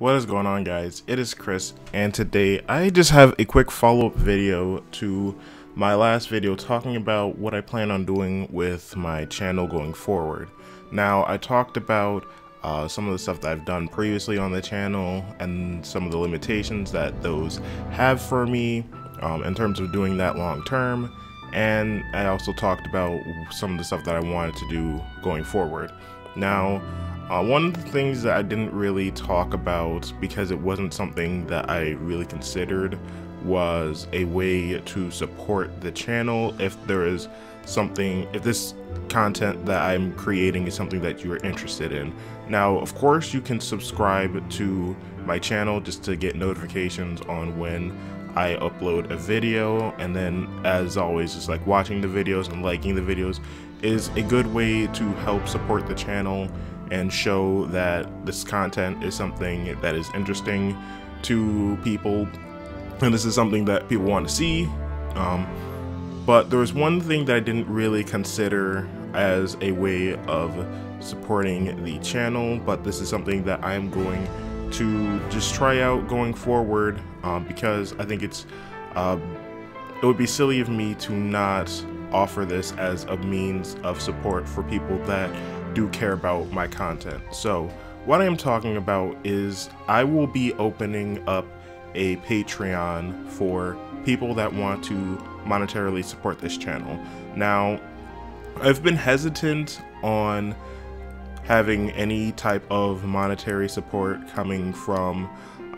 What is going on guys? It is Chris and today I just have a quick follow-up video to my last video talking about what I plan on doing with my channel going forward. Now I talked about uh, some of the stuff that I've done previously on the channel and some of the limitations that those have for me um, in terms of doing that long term and I also talked about some of the stuff that I wanted to do going forward. Now uh, one of the things that I didn't really talk about because it wasn't something that I really considered was a way to support the channel. If there is something, if this content that I'm creating is something that you're interested in. Now, of course, you can subscribe to my channel just to get notifications on when I upload a video. And then as always just like watching the videos and liking the videos is a good way to help support the channel and show that this content is something that is interesting to people and this is something that people want to see. Um, but there was one thing that I didn't really consider as a way of supporting the channel, but this is something that I'm going to just try out going forward um, because I think it's uh, it would be silly of me to not offer this as a means of support for people that do care about my content. So what I am talking about is I will be opening up a Patreon for people that want to monetarily support this channel. Now, I've been hesitant on having any type of monetary support coming from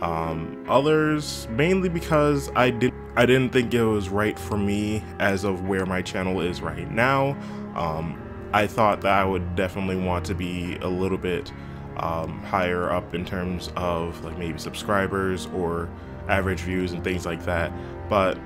um, others, mainly because I didn't I didn't think it was right for me as of where my channel is right now. Um, I thought that I would definitely want to be a little bit um, higher up in terms of like maybe subscribers or average views and things like that. But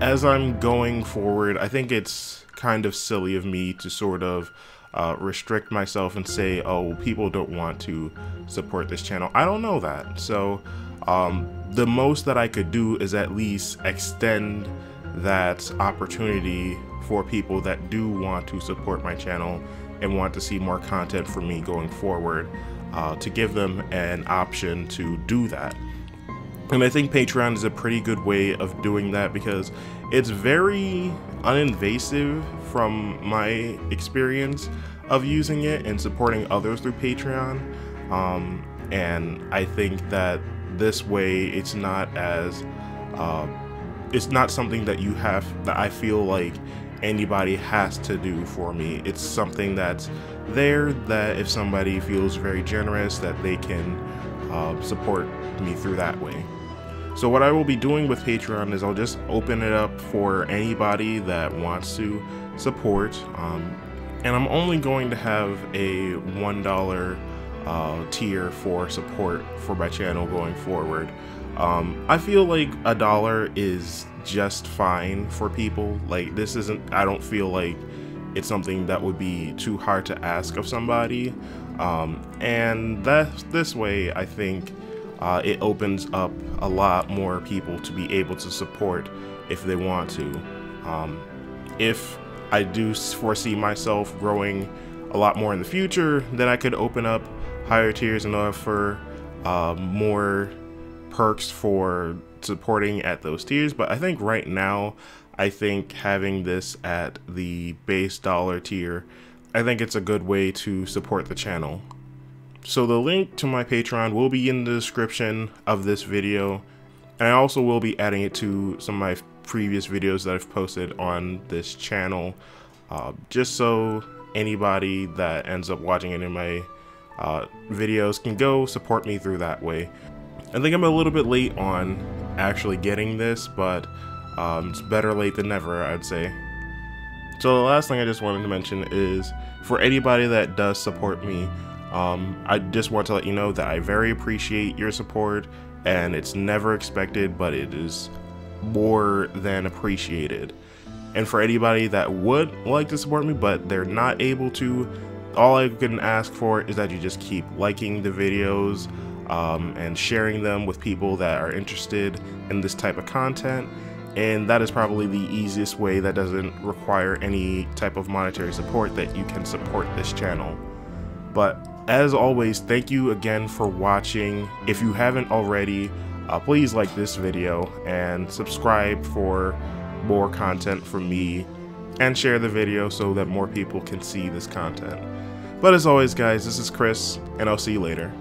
as I'm going forward, I think it's kind of silly of me to sort of uh, restrict myself and say, oh, people don't want to support this channel. I don't know that. So um, the most that I could do is at least extend that opportunity for people that do want to support my channel and want to see more content from me going forward uh, to give them an option to do that. And I think Patreon is a pretty good way of doing that because it's very uninvasive from my experience of using it and supporting others through Patreon. Um, and I think that this way it's not as uh, it's not something that you have that I feel like anybody has to do for me. It's something that's there that if somebody feels very generous that they can uh, support me through that way. So what I will be doing with Patreon is I'll just open it up for anybody that wants to support. Um, and I'm only going to have a $1 uh, tier for support for my channel going forward. Um, I feel like a dollar is just fine for people. Like this isn't, I don't feel like it's something that would be too hard to ask of somebody. Um, and that this way, I think uh, it opens up a lot more people to be able to support if they want to. Um, if I do foresee myself growing a lot more in the future, then I could open up higher tiers and offer uh, more perks for supporting at those tiers, but I think right now, I think having this at the base dollar tier, I think it's a good way to support the channel. So the link to my Patreon will be in the description of this video, and I also will be adding it to some of my previous videos that I've posted on this channel, uh, just so anybody that ends up watching any of my uh, videos can go support me through that way. I think I'm a little bit late on actually getting this, but um, it's better late than never, I'd say. So the last thing I just wanted to mention is for anybody that does support me, um, I just want to let you know that I very appreciate your support and it's never expected, but it is more than appreciated. And for anybody that would like to support me, but they're not able to, all I can ask for is that you just keep liking the videos, um, and sharing them with people that are interested in this type of content. And that is probably the easiest way that doesn't require any type of monetary support that you can support this channel. But as always, thank you again for watching. If you haven't already, uh, please like this video and subscribe for more content from me and share the video so that more people can see this content. But as always guys, this is Chris, and I'll see you later.